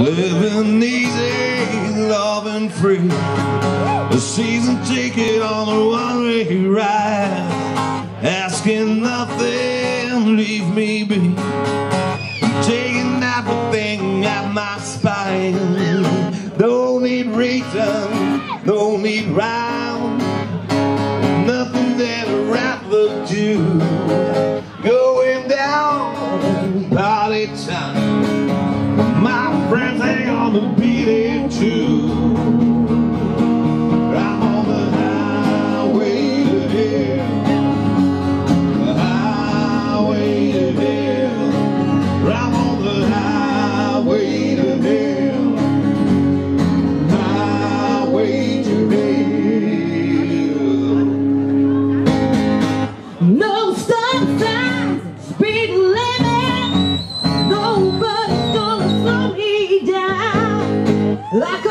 Living easy, loving free. A season ticket on a one-way ride. Asking nothing, leave me be. Taking everything at my spine. Don't need reason, don't need rhyme Nothing that a rapper do My friends, they gonna beat it too. Like